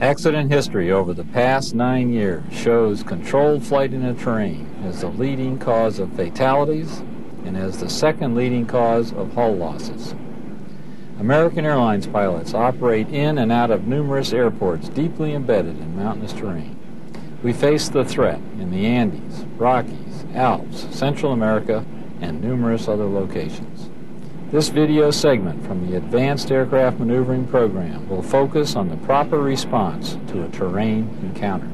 Accident history over the past nine years shows controlled flight in a terrain as the leading cause of fatalities and as the second leading cause of hull losses. American Airlines pilots operate in and out of numerous airports deeply embedded in mountainous terrain. We face the threat in the Andes, Rockies, Alps, Central America, and numerous other locations. This video segment from the Advanced Aircraft Maneuvering Program will focus on the proper response to a terrain encounter.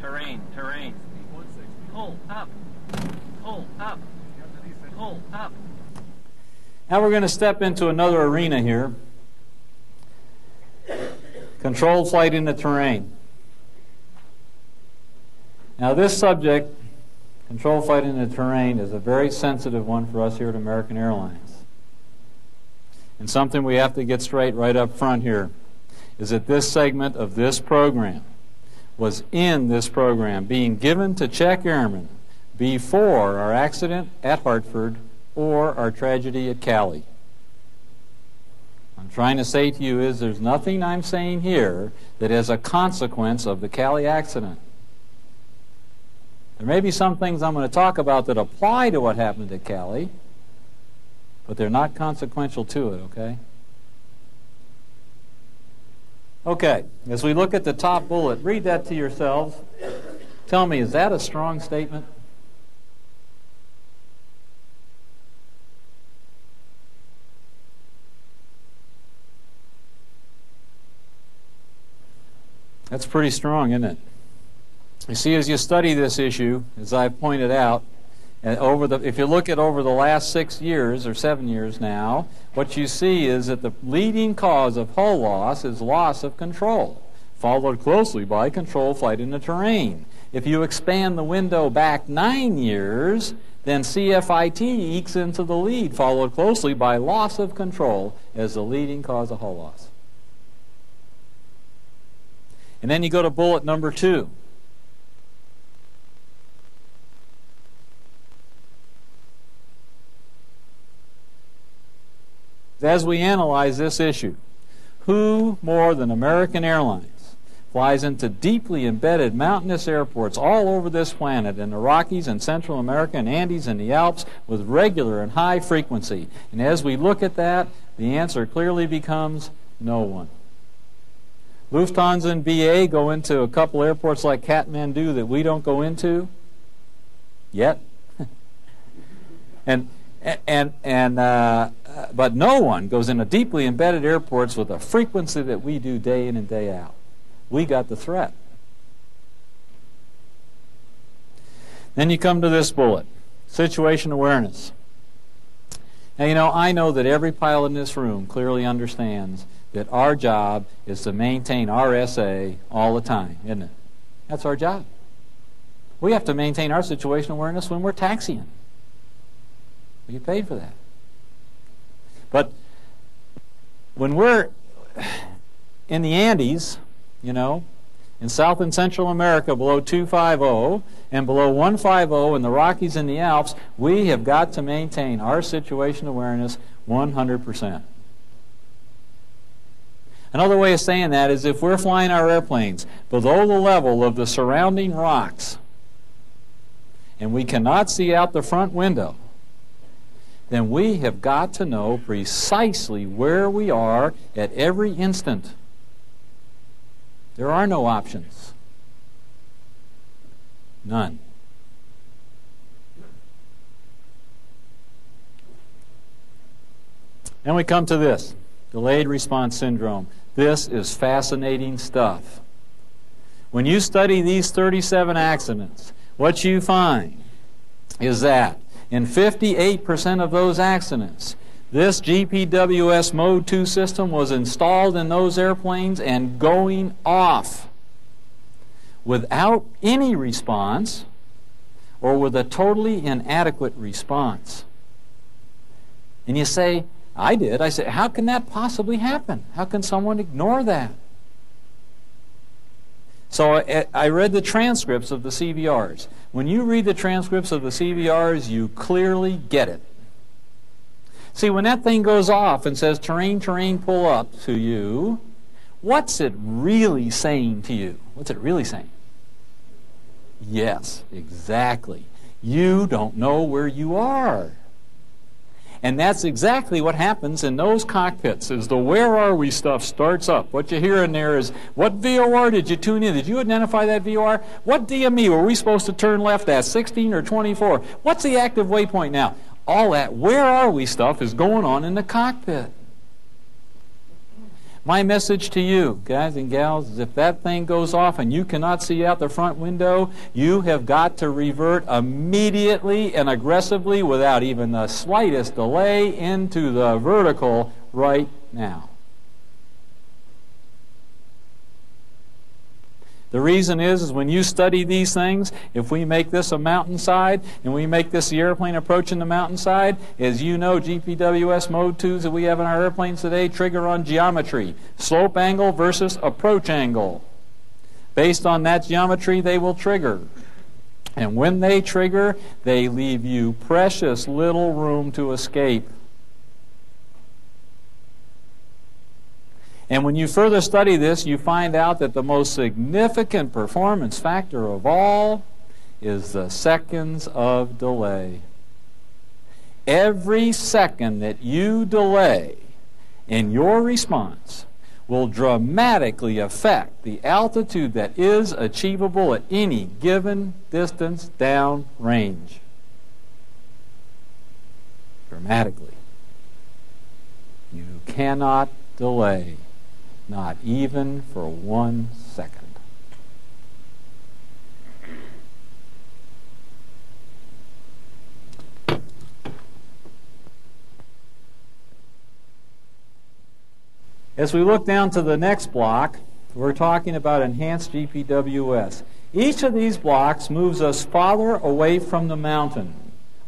Terrain, terrain. Pull up. Pull up. Pull up. Now we're going to step into another arena here. Controlled flight in the terrain. Now this subject, controlled flight in the terrain, is a very sensitive one for us here at American Airlines. And something we have to get straight right up front here is that this segment of this program was in this program being given to check airmen before our accident at Hartford or our tragedy at Cali. I'm trying to say to you is there's nothing I'm saying here that is a consequence of the Cali accident. There may be some things I'm going to talk about that apply to what happened at Cali, but they're not consequential to it, okay? Okay, as we look at the top bullet, read that to yourselves. Tell me, is that a strong statement? That's pretty strong, isn't it? You see, as you study this issue, as I pointed out, and over the, if you look at over the last six years or seven years now, what you see is that the leading cause of hull loss is loss of control, followed closely by control flight in the terrain. If you expand the window back nine years, then CFIT ekes into the lead, followed closely by loss of control as the leading cause of hull loss. And then you go to bullet number two. As we analyze this issue, who more than American Airlines flies into deeply embedded mountainous airports all over this planet in the Rockies and Central America and Andes and the Alps with regular and high frequency? And as we look at that, the answer clearly becomes no one. Lufthansa and BA go into a couple airports like Kathmandu that we don't go into yet. and and and uh, but no one goes into deeply embedded airports with a frequency that we do day in and day out. We got the threat. Then you come to this bullet situation awareness. Now, you know, I know that every pilot in this room clearly understands that our job is to maintain our SA all the time, isn't it? That's our job. We have to maintain our situation awareness when we're taxiing. We get paid for that. But when we're in the Andes, you know, in South and Central America below 250 and below 150 in the Rockies and the Alps, we have got to maintain our situation awareness 100%. Another way of saying that is if we're flying our airplanes below the level of the surrounding rocks and we cannot see out the front window, then we have got to know precisely where we are at every instant. There are no options. None. And we come to this delayed response syndrome. This is fascinating stuff. When you study these 37 accidents, what you find is that in 58% of those accidents, this GPWS Mode 2 system was installed in those airplanes and going off without any response or with a totally inadequate response. And you say, I did. I said, how can that possibly happen? How can someone ignore that? So I, I, read the transcripts of the CVRs. When you read the transcripts of the CVRs, you clearly get it. See, when that thing goes off and says terrain, terrain, pull up to you, What's it really saying to you? What's it really saying? Yes, exactly. You don't know where you are. And that's exactly what happens in those cockpits is the where are we stuff starts up. What you hear in there is what VOR did you tune in? Did you identify that VOR? What DME were we supposed to turn left at, 16 or 24? What's the active waypoint now? All that where are we stuff is going on in the cockpit. My message to you, guys and gals, is if that thing goes off and you cannot see out the front window, you have got to revert immediately and aggressively without even the slightest delay into the vertical right now. The reason is, is when you study these things, if we make this a mountainside and we make this the airplane approaching the mountainside, as you know, GPWS mode 2s that we have in our airplanes today trigger on geometry. Slope angle versus approach angle. Based on that geometry, they will trigger. And when they trigger, they leave you precious little room to escape. And when you further study this, you find out that the most significant performance factor of all is the seconds of delay. Every second that you delay in your response will dramatically affect the altitude that is achievable at any given distance down range. Dramatically. You cannot delay not even for one second. As we look down to the next block, we're talking about enhanced GPWS. Each of these blocks moves us farther away from the mountain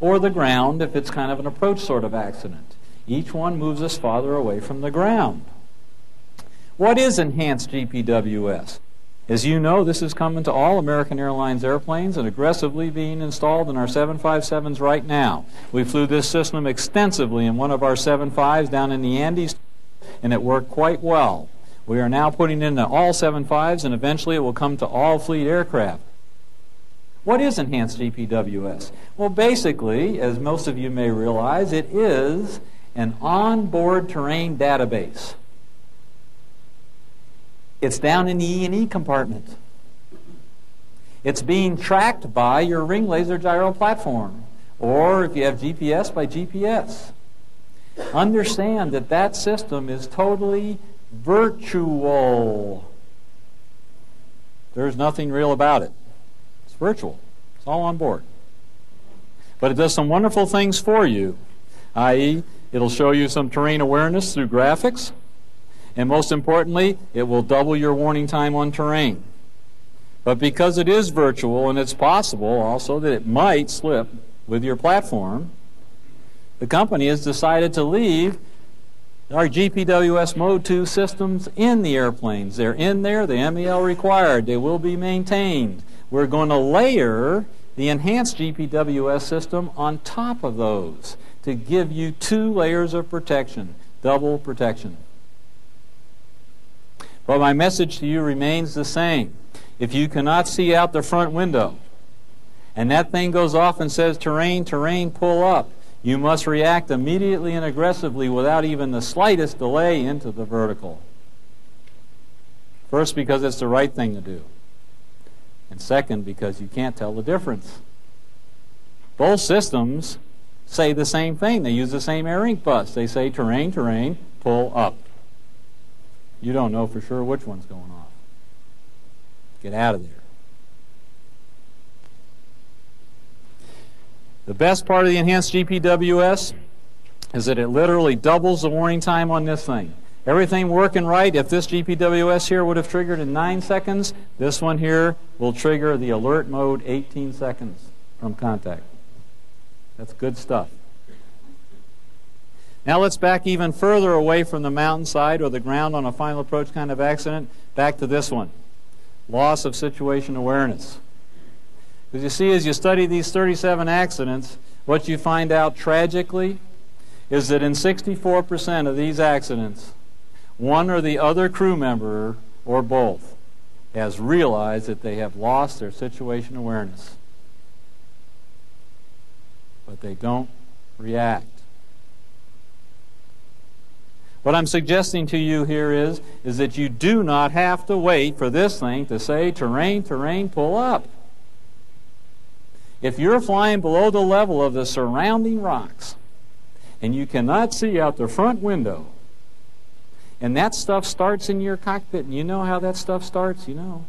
or the ground if it's kind of an approach sort of accident. Each one moves us farther away from the ground. What is enhanced GPWS? As you know, this is coming to all American Airlines airplanes and aggressively being installed in our 757s right now. We flew this system extensively in one of our 75s down in the Andes, and it worked quite well. We are now putting into all 75s, and eventually it will come to all fleet aircraft. What is enhanced GPWS? Well, basically, as most of you may realize, it is an onboard terrain database. It's down in the E&E compartment. It's being tracked by your ring laser gyro platform, or if you have GPS, by GPS. Understand that that system is totally virtual. There's nothing real about it. It's virtual. It's all on board. But it does some wonderful things for you, i.e., it'll show you some terrain awareness through graphics. And most importantly, it will double your warning time on terrain. But because it is virtual and it's possible also that it might slip with your platform, the company has decided to leave our GPWS Mode 2 systems in the airplanes. They're in there, the MEL required, they will be maintained. We're going to layer the enhanced GPWS system on top of those to give you two layers of protection, double protection. But my message to you remains the same. If you cannot see out the front window, and that thing goes off and says, terrain, terrain, pull up, you must react immediately and aggressively without even the slightest delay into the vertical. First, because it's the right thing to do. And second, because you can't tell the difference. Both systems say the same thing. They use the same ARINC bus. They say terrain, terrain, pull up. You don't know for sure which one's going off. Get out of there. The best part of the enhanced GPWS is that it literally doubles the warning time on this thing. Everything working right, if this GPWS here would have triggered in 9 seconds, this one here will trigger the alert mode 18 seconds from contact. That's good stuff. Now let's back even further away from the mountainside or the ground on a final approach kind of accident, back to this one loss of situation awareness. Because you see, as you study these 37 accidents, what you find out tragically is that in 64% of these accidents, one or the other crew member or both has realized that they have lost their situation awareness. But they don't react. What I'm suggesting to you here is, is that you do not have to wait for this thing to say, terrain, terrain, pull up. If you're flying below the level of the surrounding rocks and you cannot see out the front window, and that stuff starts in your cockpit, and you know how that stuff starts, you know.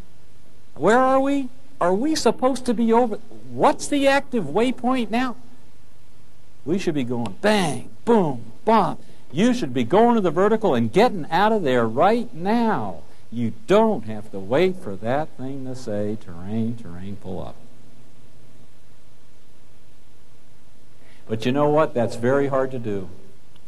Where are we? Are we supposed to be over? What's the active waypoint now? We should be going bang, boom, bomb. You should be going to the vertical and getting out of there right now. You don't have to wait for that thing to say terrain, terrain, pull up. But you know what? That's very hard to do.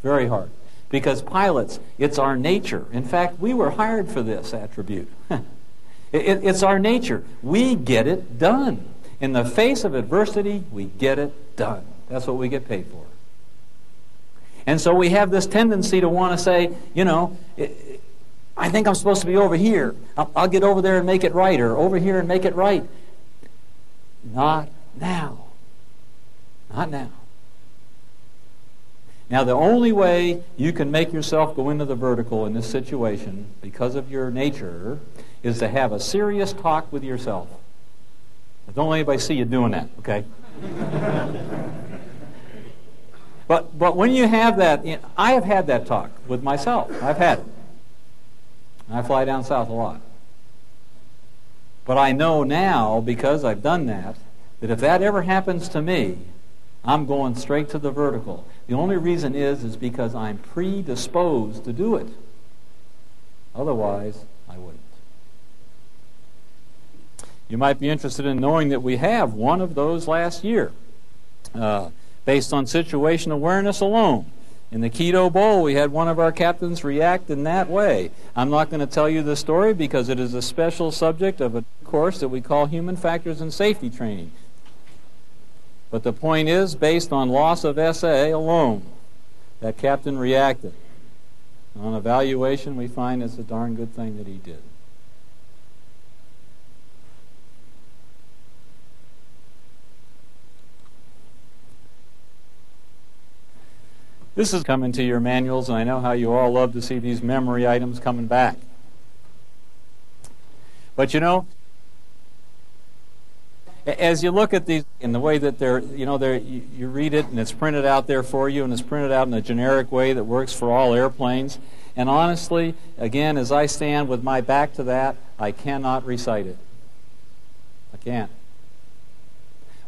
Very hard. Because pilots, it's our nature. In fact, we were hired for this attribute. it's our nature. We get it done. In the face of adversity, we get it done. That's what we get paid for. And so we have this tendency to want to say, you know, I think I'm supposed to be over here. I'll, I'll get over there and make it right, or over here and make it right. Not now. Not now. Now, the only way you can make yourself go into the vertical in this situation, because of your nature, is to have a serious talk with yourself. Don't let anybody see you doing that, okay? But, but when you have that, I have had that talk with myself. I've had it. I fly down south a lot. But I know now, because I've done that, that if that ever happens to me, I'm going straight to the vertical. The only reason is, is because I'm predisposed to do it. Otherwise, I wouldn't. You might be interested in knowing that we have one of those last year. Uh, based on situation awareness alone. In the Quito Bowl, we had one of our captains react in that way. I'm not going to tell you the story because it is a special subject of a course that we call Human Factors and Safety Training. But the point is, based on loss of SA alone, that captain reacted. On evaluation, we find it's a darn good thing that he did. This is coming to your manuals, and I know how you all love to see these memory items coming back. But you know, as you look at these in the way that they're, you know, they're, you, you read it and it's printed out there for you, and it's printed out in a generic way that works for all airplanes. And honestly, again, as I stand with my back to that, I cannot recite it. I can't.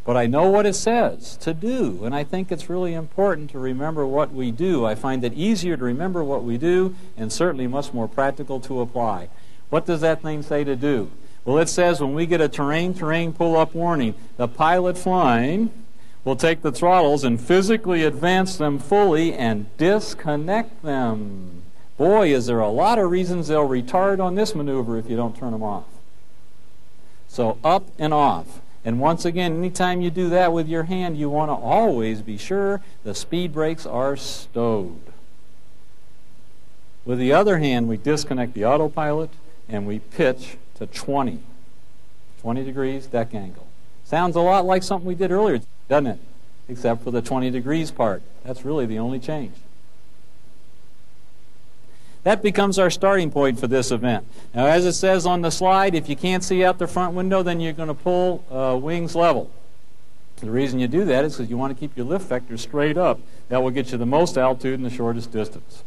But I know what it says to do, and I think it's really important to remember what we do. I find it easier to remember what we do and certainly much more practical to apply. What does that thing say to do? Well, it says when we get a terrain terrain pull up warning, the pilot flying will take the throttles and physically advance them fully and disconnect them. Boy, is there a lot of reasons they'll retard on this maneuver if you don't turn them off. So up and off. And once again, anytime you do that with your hand, you want to always be sure the speed brakes are stowed. With the other hand, we disconnect the autopilot and we pitch to 20. 20 degrees deck angle. Sounds a lot like something we did earlier, doesn't it? Except for the 20 degrees part. That's really the only change. That becomes our starting point for this event. Now, as it says on the slide, if you can't see out the front window, then you're going to pull uh, wings level. The reason you do that is because you want to keep your lift vector straight up. That will get you the most altitude and the shortest distance.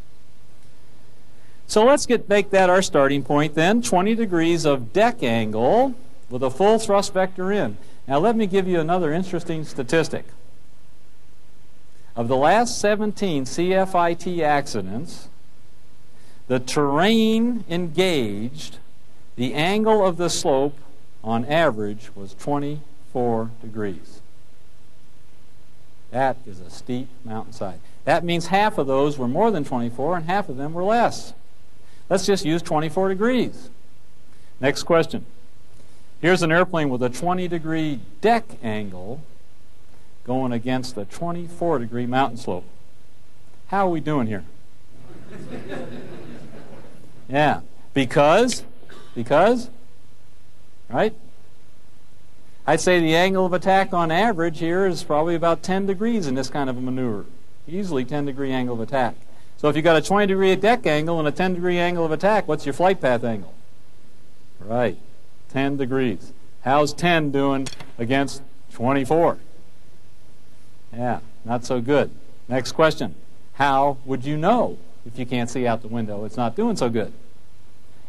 So let's get make that our starting point then. 20 degrees of deck angle with a full thrust vector in. Now let me give you another interesting statistic. Of the last 17 CFIT accidents, the terrain engaged, the angle of the slope on average was 24 degrees. That is a steep mountainside. That means half of those were more than 24 and half of them were less. Let's just use 24 degrees. Next question. Here's an airplane with a 20 degree deck angle going against a 24 degree mountain slope. How are we doing here? Yeah. Because, because, right? I'd say the angle of attack on average here is probably about 10 degrees in this kind of a maneuver. Easily 10 degree angle of attack. So if you've got a 20 degree deck angle and a 10 degree angle of attack, what's your flight path angle? Right, 10 degrees. How's 10 doing against 24? Yeah, not so good. Next question. How would you know if you can't see out the window it's not doing so good?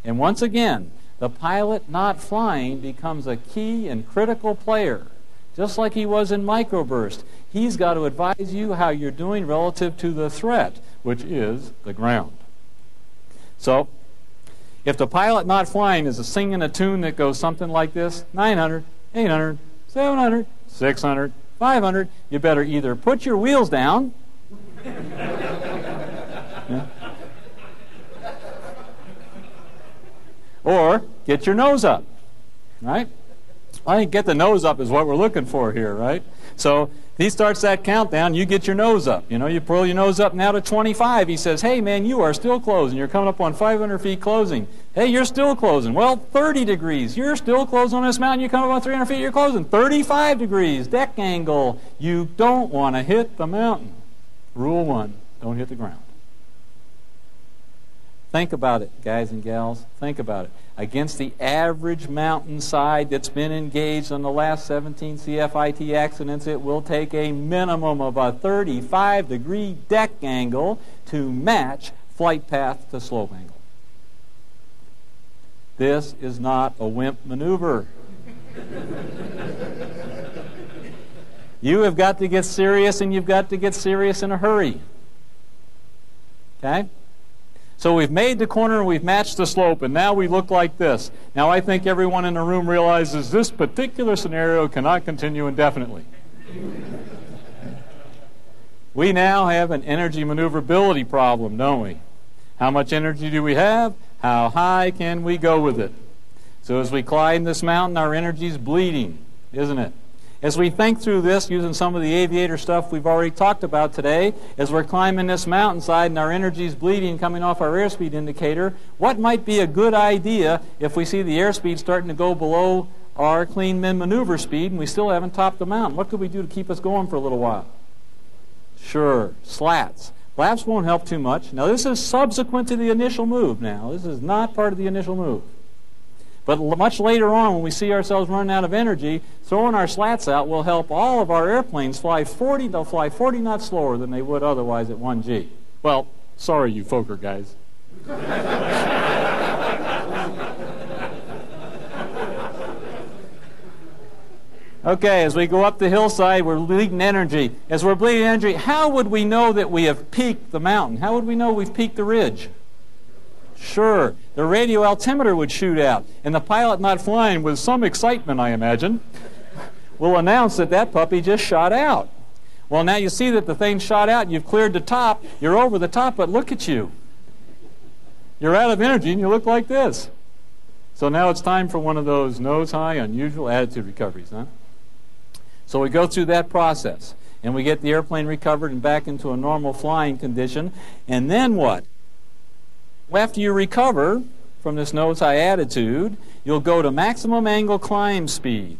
And once again, the pilot not flying becomes a key and critical player, just like he was in microburst. He's got to advise you how you're doing relative to the threat, which is the ground. So, if the pilot not flying is singing a tune that goes something like this 900, 800, 700, 600, 500, you better either put your wheels down. Or get your nose up, right? I think get the nose up is what we're looking for here, right? So he starts that countdown, you get your nose up. You know, you pull your nose up now to 25. He says, hey, man, you are still closing. You're coming up on 500 feet closing. Hey, you're still closing. Well, 30 degrees. You're still closing on this mountain. You come up on 300 feet, you're closing. 35 degrees. Deck angle. You don't want to hit the mountain. Rule one, don't hit the ground. Think about it, guys and gals. Think about it. Against the average mountainside that's been engaged on the last 17 CFIT accidents, it will take a minimum of a 35 degree deck angle to match flight path to slope angle. This is not a wimp maneuver. you have got to get serious, and you've got to get serious in a hurry. Okay? So we've made the corner we've matched the slope, and now we look like this. Now I think everyone in the room realizes this particular scenario cannot continue indefinitely. we now have an energy maneuverability problem, don't we? How much energy do we have? How high can we go with it? So as we climb this mountain, our energy is bleeding, isn't it? As we think through this, using some of the aviator stuff we've already talked about today, as we're climbing this mountainside and our energy is bleeding coming off our airspeed indicator, what might be a good idea if we see the airspeed starting to go below our clean min maneuver speed and we still haven't topped the mountain? What could we do to keep us going for a little while? Sure, slats. Flaps won't help too much. Now, this is subsequent to the initial move now. This is not part of the initial move. But much later on, when we see ourselves running out of energy, throwing our slats out will help all of our airplanes fly 40. They'll fly 40 knots slower than they would otherwise at 1G. Well, sorry, you Fokker guys. Okay, as we go up the hillside, we're bleeding energy. As we're bleeding energy, how would we know that we have peaked the mountain? How would we know we've peaked the ridge? Sure, the radio altimeter would shoot out, and the pilot not flying with some excitement, I imagine, will announce that that puppy just shot out. Well, now you see that the thing shot out, you've cleared the top, you're over the top, but look at you. You're out of energy and you look like this. So now it's time for one of those nose high, unusual attitude recoveries, huh? So we go through that process and we get the airplane recovered and back into a normal flying condition. And then what? After you recover from this nose high attitude, you'll go to maximum angle climb speed.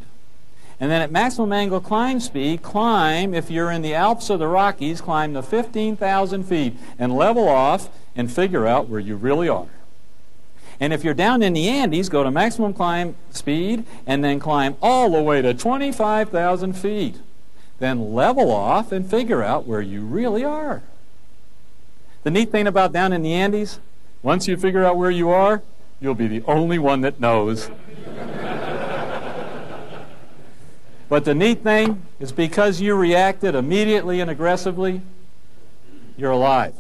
And then at maximum angle climb speed, climb, if you're in the Alps or the Rockies, climb to 15,000 feet and level off and figure out where you really are. And if you're down in the Andes, go to maximum climb speed and then climb all the way to 25,000 feet. Then level off and figure out where you really are. The neat thing about down in the Andes, once you figure out where you are, you'll be the only one that knows. but the neat thing is because you reacted immediately and aggressively, you're alive.